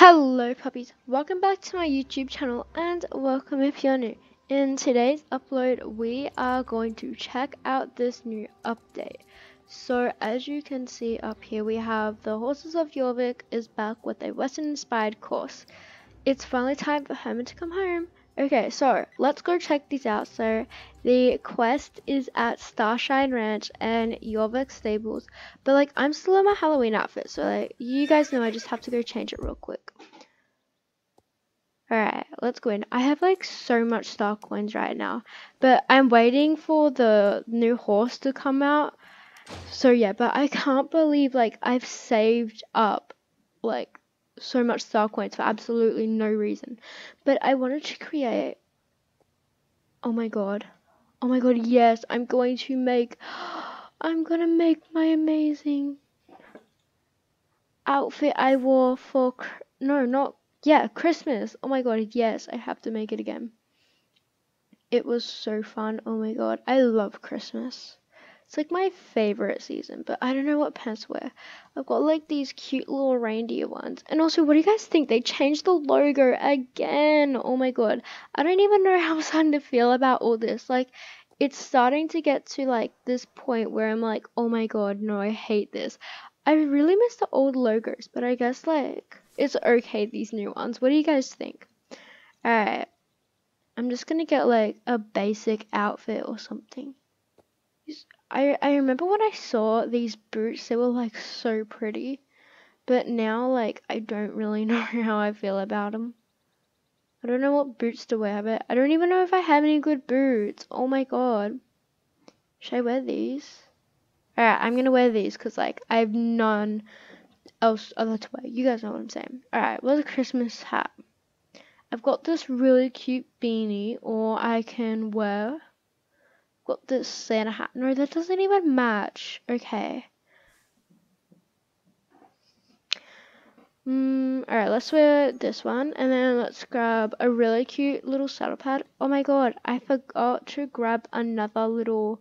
Hello Poppies, welcome back to my YouTube channel and welcome if you're new. In today's upload we are going to check out this new update. So as you can see up here we have the Horses of Jorvik is back with a western inspired course. It's finally time for Herman to come home Okay, so let's go check these out. So the quest is at Starshine Ranch and Jorvik Stables. But like I'm still in my Halloween outfit, so like you guys know I just have to go change it real quick. Alright, let's go in. I have like so much star coins right now. But I'm waiting for the new horse to come out. So yeah, but I can't believe like I've saved up like so much star coins for absolutely no reason. But I wanted to create. Oh my god. Oh my god, yes, I'm going to make. I'm gonna make my amazing outfit I wore for. No, not. Yeah, Christmas. Oh my god, yes, I have to make it again. It was so fun. Oh my god, I love Christmas. It's like my favorite season, but I don't know what pants to wear. I've got like these cute little reindeer ones. And also, what do you guys think? They changed the logo again. Oh my god. I don't even know how I'm starting to feel about all this. Like, it's starting to get to like this point where I'm like, oh my god, no, I hate this. I really miss the old logos, but I guess like it's okay these new ones. What do you guys think? Alright. I'm just gonna get like a basic outfit or something. I, I remember when I saw these boots, they were like so pretty. But now, like, I don't really know how I feel about them. I don't know what boots to wear, but I don't even know if I have any good boots. Oh my god. Should I wear these? Alright, I'm gonna wear these because, like, I have none else other to wear. You guys know what I'm saying. Alright, what's a Christmas hat? I've got this really cute beanie, or I can wear got this Santa hat. No, that doesn't even match. Okay. Mm, Alright, let's wear this one. And then let's grab a really cute little saddle pad. Oh my god, I forgot to grab another little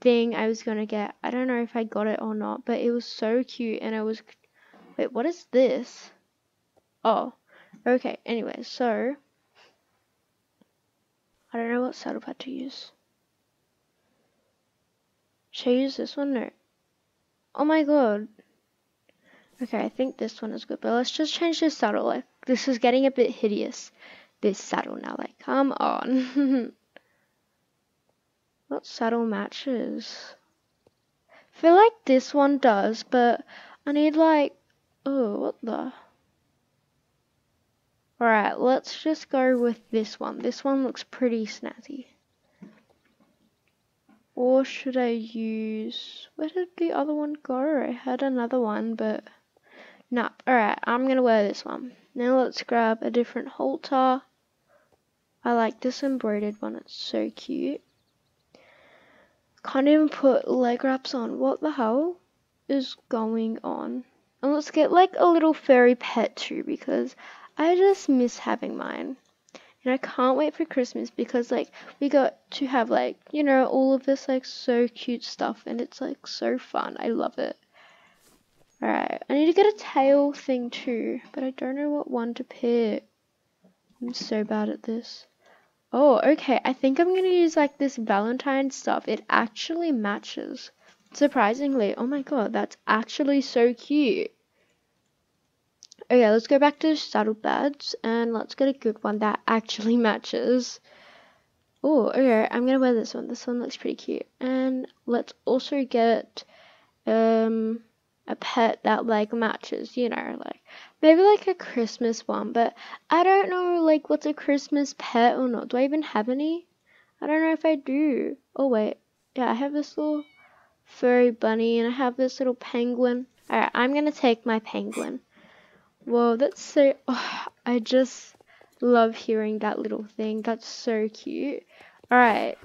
thing I was gonna get. I don't know if I got it or not, but it was so cute and I was... Wait, what is this? Oh, okay. Anyway, so... I don't know what saddle pad to use. Should I use this one? No. Oh my god. Okay, I think this one is good, but let's just change this saddle. Like, this is getting a bit hideous. This saddle now, like, come on. what saddle matches? I feel like this one does, but I need like, oh, what the? Alright, let's just go with this one. This one looks pretty snazzy. Or should I use... Where did the other one go? I had another one, but... Nah, alright, I'm gonna wear this one. Now let's grab a different halter. I like this embroidered one, it's so cute. Can't even put leg wraps on. What the hell is going on? And let's get like a little furry pet too because I just miss having mine and I can't wait for Christmas because like we got to have like you know all of this like so cute stuff and it's like so fun. I love it. Alright, I need to get a tail thing too, but I don't know what one to pick. I'm so bad at this. Oh, okay. I think I'm gonna use like this Valentine stuff. It actually matches. Surprisingly. Oh my god, that's actually so cute. Okay, let's go back to saddlebags and let's get a good one that actually matches. Oh, okay, I'm gonna wear this one. This one looks pretty cute. And let's also get um a pet that like matches, you know, like maybe like a Christmas one, but I don't know like what's a Christmas pet or not. Do I even have any? I don't know if I do. Oh wait, yeah, I have this little furry bunny and I have this little penguin. Alright, I'm gonna take my penguin. Whoa, that's so. Oh, I just love hearing that little thing. That's so cute. Alright,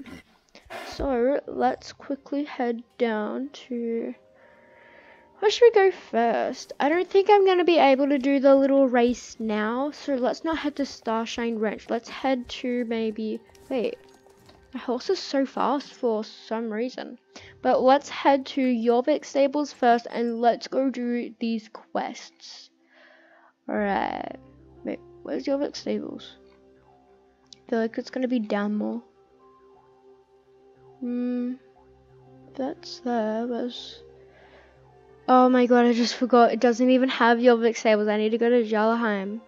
so let's quickly head down to. Where should we go first? I don't think I'm going to be able to do the little race now, so let's not head to Starshine Ranch. Let's head to maybe. Wait, my horse is so fast for some reason. But let's head to Jorvik Stables first and let's go do these quests. Alright. Wait, where's Jorvik Stables? I feel like it's gonna be down more. Hmm. That's there. Where's... Oh my god, I just forgot. It doesn't even have Jorvik Stables. I need to go to Jarlaheim.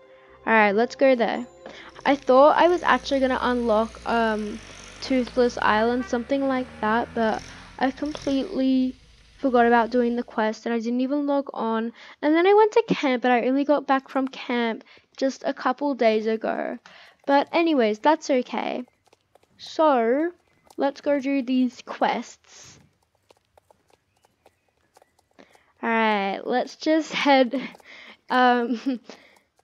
Alright, let's go there. I thought I was actually gonna unlock um Toothless Island, something like that, but I completely forgot about doing the quest and I didn't even log on. And then I went to camp, but I only got back from camp just a couple days ago. But anyways, that's okay. So, let's go do these quests. Alright, let's just head um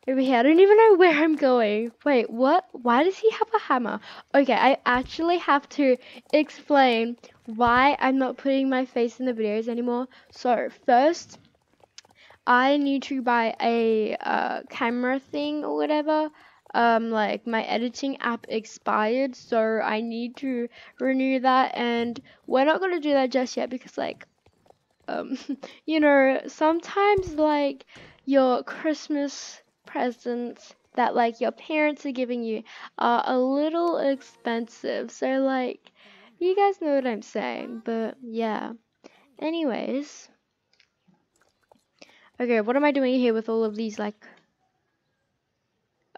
over here. I don't even know where I'm going. Wait, what? Why does he have a hammer? Okay, I actually have to explain why I'm not putting my face in the videos anymore. So, first, I need to buy a uh, camera thing or whatever. Um, like my editing app expired, so I need to renew that, and we're not gonna do that just yet because, like, um, you know, sometimes like your Christmas presents that like your parents are giving you are a little expensive. So like you guys know what I'm saying, but yeah. Anyways. Okay, what am I doing here with all of these like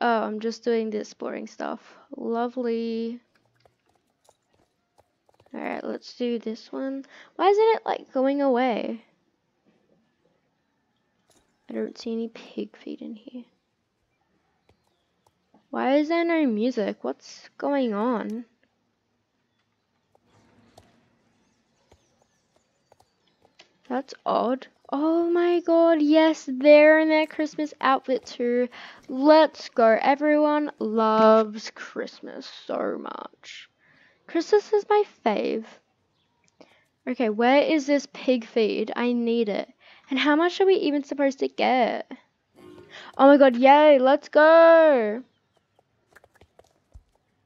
Oh, I'm just doing this boring stuff. Lovely. Alright, let's do this one. Why isn't it like going away? I don't see any pig feet in here. Why is there no music? What's going on? That's odd. Oh my god, yes, they're in their Christmas outfit too. Let's go. Everyone loves Christmas so much. Christmas is my fave. Okay, where is this pig feed? I need it. And how much are we even supposed to get? Oh my god, yay, let's go!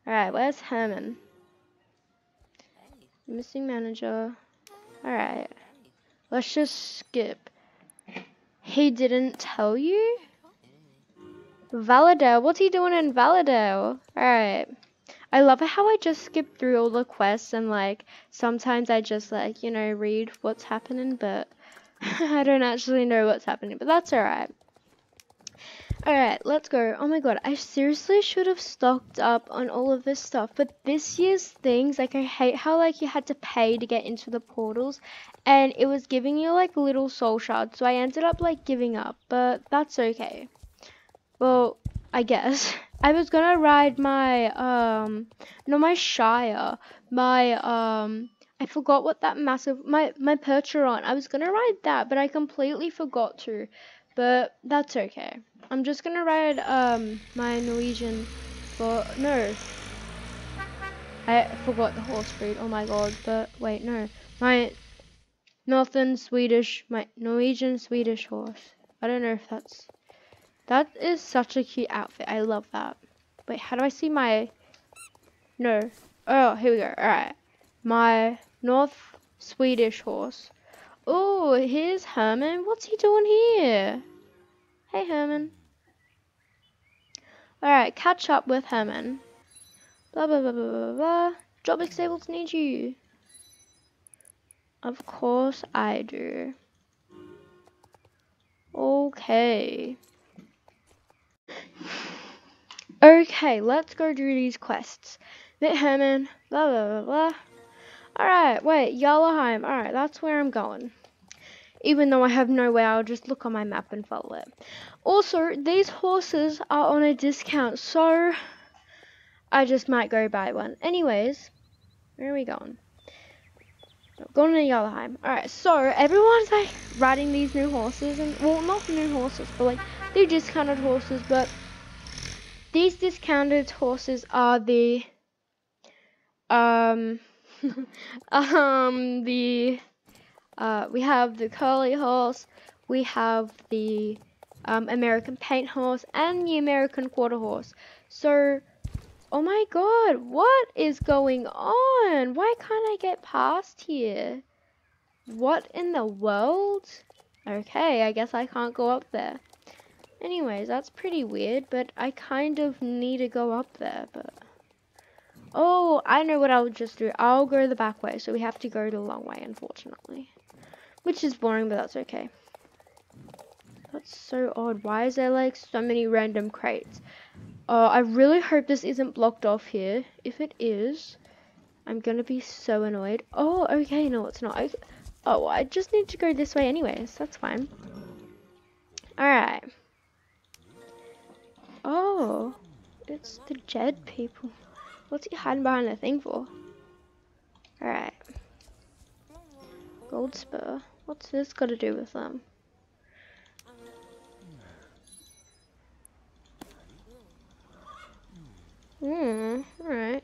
Alright, where's Herman? Missing manager. Alright. Let's just skip. He didn't tell you? Valedale. What's he doing in Valedale? Alright. I love how I just skip through all the quests and like sometimes I just like, you know, read what's happening but I don't actually know what's happening, but that's alright. Alright, let's go. Oh my god, I seriously should have stocked up on all of this stuff. But this year's things, like I hate how like you had to pay to get into the portals. And it was giving you like little soul shards. So I ended up like giving up. But that's okay. Well, I guess. I was gonna ride my, um, no my Shire. My, um, I forgot what that massive, my, my Percheron. I was gonna ride that, but I completely forgot to. But that's okay. I'm just gonna ride um my Norwegian for no. I forgot the horse breed. Oh my god! But wait, no, my Northern Swedish, my Norwegian Swedish horse. I don't know if that's that is such a cute outfit. I love that. Wait, how do I see my? No. Oh, here we go. All right, my North Swedish horse. Oh, here's Herman. What's he doing here? Hey, Herman. Alright, catch up with Herman. Blah, blah, blah, blah, blah, blah. Jorvik Stables need you. Of course I do. Okay. Okay, let's go do these quests. Meet Herman, blah, blah, blah, blah. Alright, wait, Jarlaheim. Alright, that's where I'm going even though I have no way, I'll just look on my map and follow it. Also, these horses are on a discount, so I just might go buy one. Anyways, where are we going? Going to Jarlaheim. Alright, so everyone's like riding these new horses, and well, not new horses, but like they're discounted horses, but these discounted horses are the um um the uh, we have the curly horse, we have the um, American paint horse, and the American quarter horse. So, oh my god, what is going on? Why can't I get past here? What in the world? Okay, I guess I can't go up there. Anyways, that's pretty weird, but I kind of need to go up there, but... Oh, I know what I'll just do. I'll go the back way, so we have to go the long way, unfortunately. Which is boring, but that's okay. That's so odd. Why is there, like, so many random crates? Oh, I really hope this isn't blocked off here. If it is, I'm gonna be so annoyed. Oh, okay, no, it's not. Oh, I just need to go this way anyways. That's fine. Alright. Oh, it's the Jed people. What's he hiding behind the thing for? Alright. Gold spur. What's this got to do with them? Hmm, alright.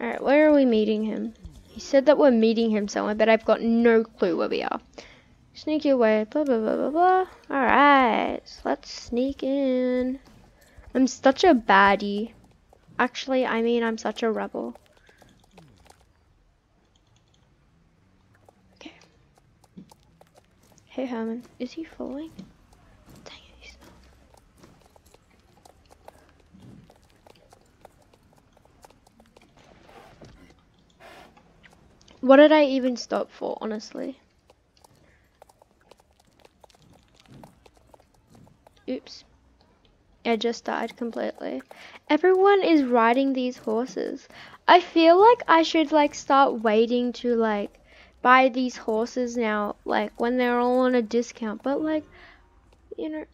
Alright, where are we meeting him? He said that we're meeting him somewhere, but I've got no clue where we are. Sneak your way, blah blah blah blah blah. Alright, so let's sneak in. I'm such a baddie. Actually, I mean I'm such a rebel. Hey Herman, is he following? Dang it, he's not. What did I even stop for, honestly? Oops. I just died completely. Everyone is riding these horses. I feel like I should like start waiting to like buy these horses now, like when they're all on a discount. But like, you know,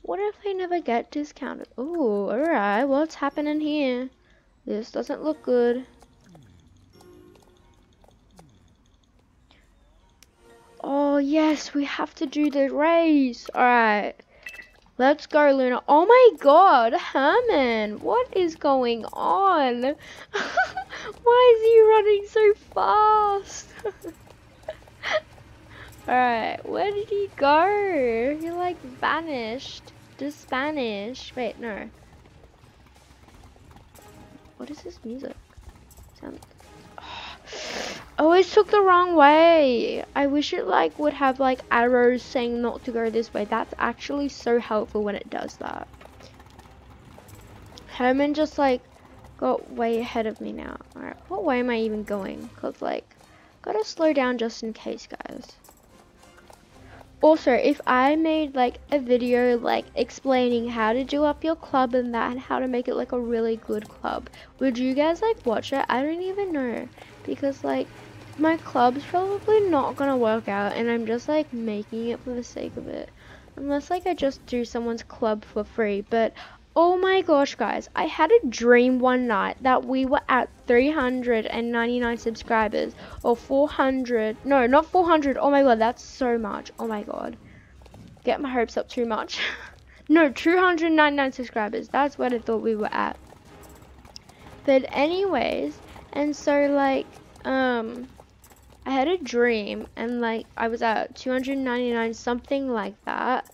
what if they never get discounted? Oh, alright, what's happening here? This doesn't look good. Oh yes, we have to do the race. Alright. Let's go, Luna. Oh my god, Herman. What is going on? Why is he running so fast? Alright, where did he go? He like vanished. To Spanish. Wait, no. What is this music? Sound oh, I always took the wrong way. I wish it like would have like arrows saying not to go this way. That's actually so helpful when it does that. Herman just like got way ahead of me now. Alright, what way am I even going? Cause like, gotta slow down just in case guys. Also, if I made like a video like explaining how to do up your club and that and how to make it like a really good club, would you guys like watch it? I don't even know because like my club's probably not gonna work out and I'm just like making it for the sake of it. Unless like I just do someone's club for free. But oh my gosh guys, I had a dream one night that we were at 399 subscribers or 400. No, not 400. Oh my god, that's so much. Oh my god. Get my hopes up too much. no, 299 subscribers. That's what I thought we were at. But anyways, and so like um I had a dream and like I was at 299 something like that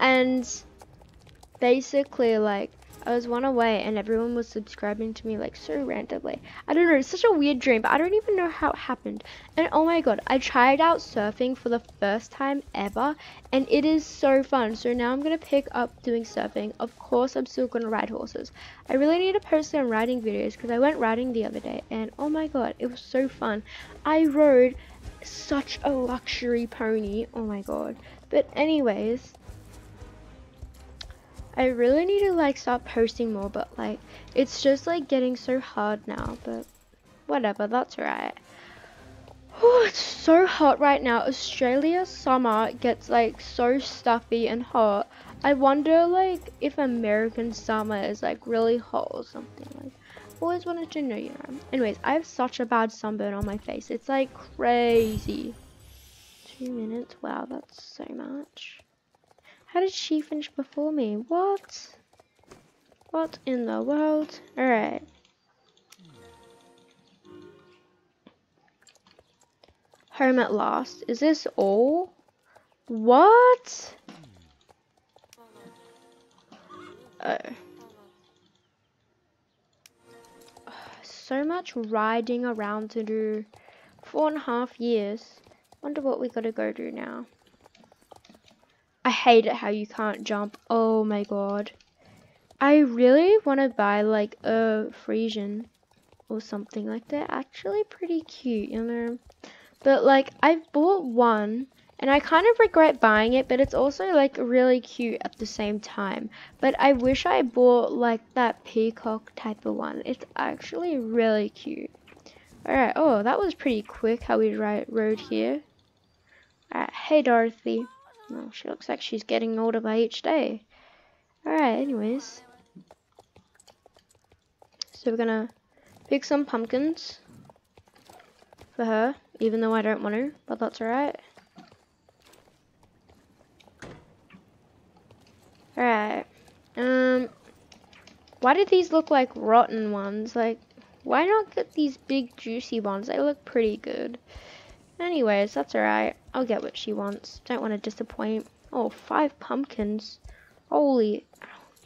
and basically like I was one away and everyone was subscribing to me like so randomly. I don't know, it's such a weird dream, but I don't even know how it happened. And oh my god, I tried out surfing for the first time ever and it is so fun. So now I'm gonna pick up doing surfing. Of course, I'm still gonna ride horses. I really need to post some riding videos because I went riding the other day and oh my god, it was so fun. I rode such a luxury pony. Oh my god. But anyways, I really need to like stop posting more, but like it's just like getting so hard now, but whatever, that's right. Oh, it's so hot right now. Australia summer gets like so stuffy and hot. I wonder like if American summer is like really hot or something like always wanted to know you know. Anyways, I have such a bad sunburn on my face. It's like crazy. Two minutes, wow, that's so much. How did she finish before me? What? What in the world? Alright. Home at last. Is this all? What? Oh. So much riding around to do. Four and a half years. Wonder what we gotta go do now. I hate it how you can't jump. Oh my god. I really want to buy like a Frisian or something like they're actually pretty cute, you know. But like I've bought one and I kind of regret buying it, but it's also like really cute at the same time. But I wish I bought like that peacock type of one. It's actually really cute. Alright, oh, that was pretty quick how we rode here. Alright, hey Dorothy. Oh, she looks like she's getting older by each day. Alright, anyways. So we're gonna pick some pumpkins for her, even though I don't want to, but that's alright. Alright. Um, why do these look like rotten ones? Like, why not get these big juicy ones? They look pretty good. Anyways, that's alright. I'll get what she wants. Don't want to disappoint. Oh, five pumpkins. Holy,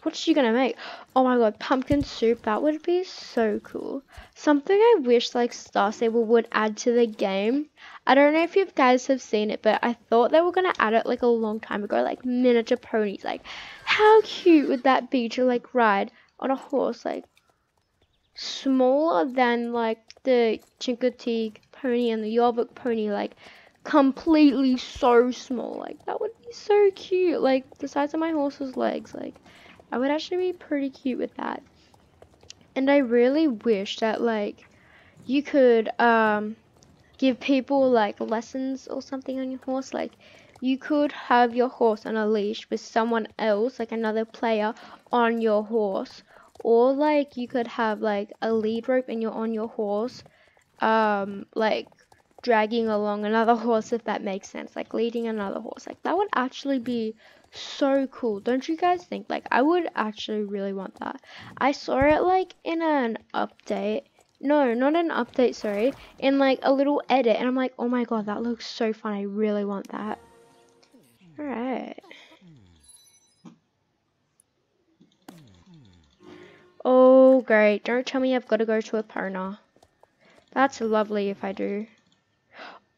what's she gonna make? Oh my god, pumpkin soup. That would be so cool. Something I wish like Star Stable would add to the game. I don't know if you guys have seen it, but I thought they were gonna add it like a long time ago, like miniature ponies. Like, how cute would that be to like ride on a horse, like smaller than like the Chincoteague pony and the Jorvik pony, like completely so small. Like that would be so cute. Like the size of my horse's legs. Like I would actually be pretty cute with that. And I really wish that like you could um give people like lessons or something on your horse. Like you could have your horse on a leash with someone else, like another player on your horse. Or like you could have like a lead rope and you're on your horse um like dragging along another horse if that makes sense like leading another horse. Like that would actually be so cool. Don't you guys think? Like i would actually really want that. I saw it like in an update. No not an update sorry. In like a little edit and i'm like oh my god that looks so fun. I really want that. All right oh great. Don't tell me i've got to go to a Epona that's lovely if i do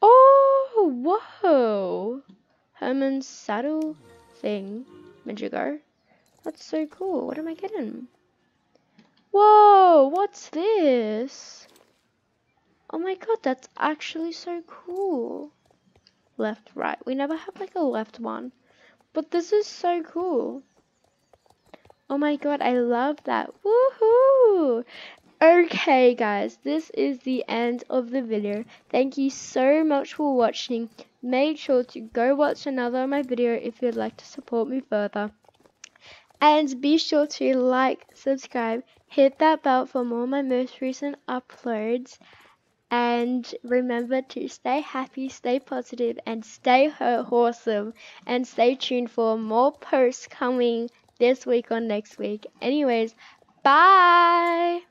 Oh, whoa! Herman's saddle thing. Majigo. That's so cool. What am I getting? Whoa, what's this? Oh my god, that's actually so cool. Left, right. We never have like a left one. But this is so cool. Oh my god, I love that. Woohoo! Okay guys, this is the end of the video. Thank you so much for watching. Make sure to go watch another of my video if you'd like to support me further. And be sure to like, subscribe, hit that bell for more of my most recent uploads. And remember to stay happy, stay positive, and stay awesome. And stay tuned for more posts coming this week or next week. Anyways, bye!